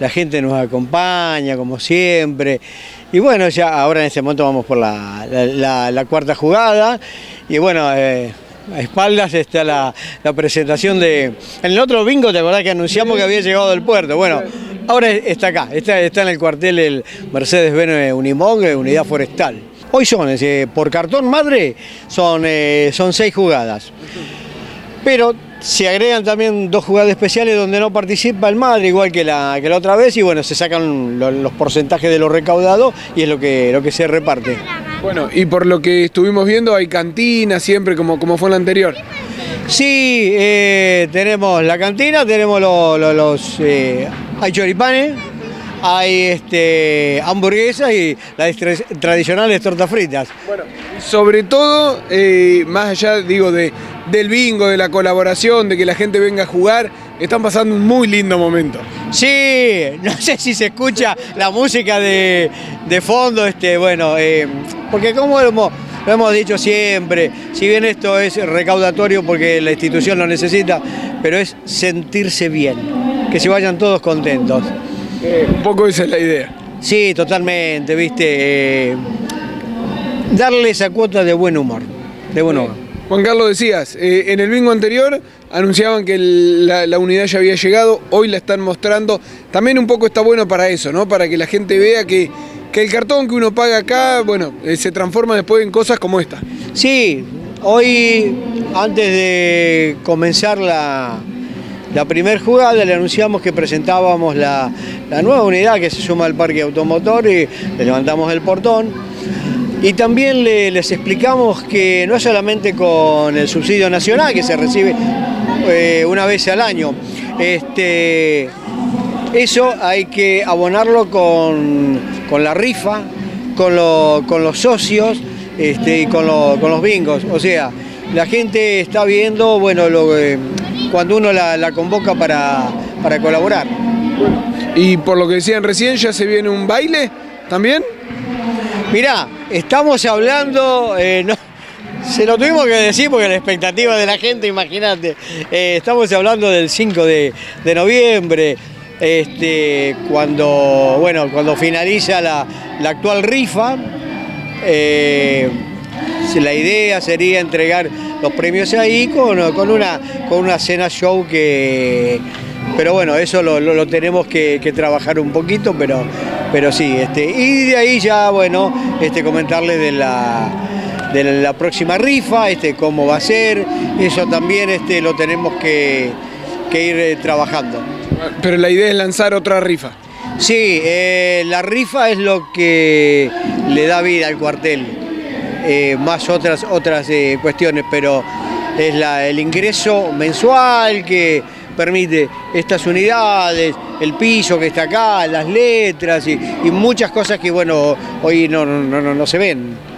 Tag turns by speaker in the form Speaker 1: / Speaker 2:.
Speaker 1: La gente nos acompaña, como siempre. Y bueno, ya ahora en este momento vamos por la, la- cuarta jugada. Y bueno, eh, a espaldas está la, presentación de... En el otro bingo, ¿te acordás que anunciamos que había llegado del puerto? Bueno, ahora está acá, está, está en el cuartel el Mercedes-Benz Unimog, Unidad Forestal. Hoy son, eh, por cartón madre, son, eh, son seis jugadas. Pero se agregan también dos jugadas especiales donde no participa el madre, igual que la, que la otra vez, y bueno, se sacan lo- los porcentajes de lo recaudado y es lo que, lo que se reparte.
Speaker 2: Bueno, y por lo que estuvimos viendo, hay cantina siempre, como, como fue en la anterior.
Speaker 1: Sí, eh, tenemos la cantina, tenemos lo- lo- los... eh, hay choripanes, hay este, hamburguesas y las tra- tradicionales tortas fritas.
Speaker 2: Bueno, sobre todo, eh, más allá, digo, de, del bingo, de la colaboración, de que la gente venga a jugar, están pasando un muy lindo momento.
Speaker 1: Sí, no sé si se escucha la música de, de fondo, este, bueno, eh, porque como hemos, lo hemos dicho siempre, si bien esto es recaudatorio porque la institución lo necesita, pero es sentirse bien, que se vayan todos contentos.
Speaker 2: Un poco esa es la idea.
Speaker 1: Sí, totalmente, viste, eh, darle esa cuota de buen humor, de buen humor.
Speaker 2: Juan Carlos, decías, eh, en el bingo anterior anunciaban que el- la, la unidad ya había llegado, hoy la están mostrando. También un poco está bueno para eso, ¿no? Para que la gente vea que, que el cartón que uno paga acá, bueno, eh, se transforma después en cosas como esta.
Speaker 1: Sí, hoy antes de comenzar la, la primer jugada le anunciamos que presentábamos la, la nueva unidad que se suma al parque automotor y le levantamos el portón. Y también le- les explicamos que no es solamente con el subsidio nacional que se recibe eh, una vez al año, este, eso hay que abonarlo con, con la rifa, con, lo- con los socios este, y con, lo- con los bingos. O sea, la gente está viendo, bueno, lo, eh, cuando uno la, la convoca para, para colaborar.
Speaker 2: Y por lo que decían recién, ya se viene un baile también.
Speaker 1: Mirá, estamos hablando, eh, no- se lo tuvimos que decir porque la expectativa de la gente, imagínate, eh, estamos hablando del 5 de, de noviembre, este, cuando, bueno, cuando finaliza la, la actual rifa, eh, la idea sería entregar los premios ahí con, con una, con una cena show que... Pero bueno, eso lo, lo- lo tenemos que, que trabajar un poquito, pero, pero sí. Este, y de ahí ya, bueno, este, comentarle de la, de la próxima rifa, este, cómo va a ser. Eso también este, lo tenemos que, que ir eh, trabajando.
Speaker 2: Pero la idea es lanzar otra rifa.
Speaker 1: Sí, eh, la rifa es lo que le da vida al cuartel, eh, más otras, otras eh, cuestiones, pero es el ingreso mensual que permite estas unidades, el piso que está acá, las letras y, y muchas cosas que bueno hoy no, no, no- no se ven.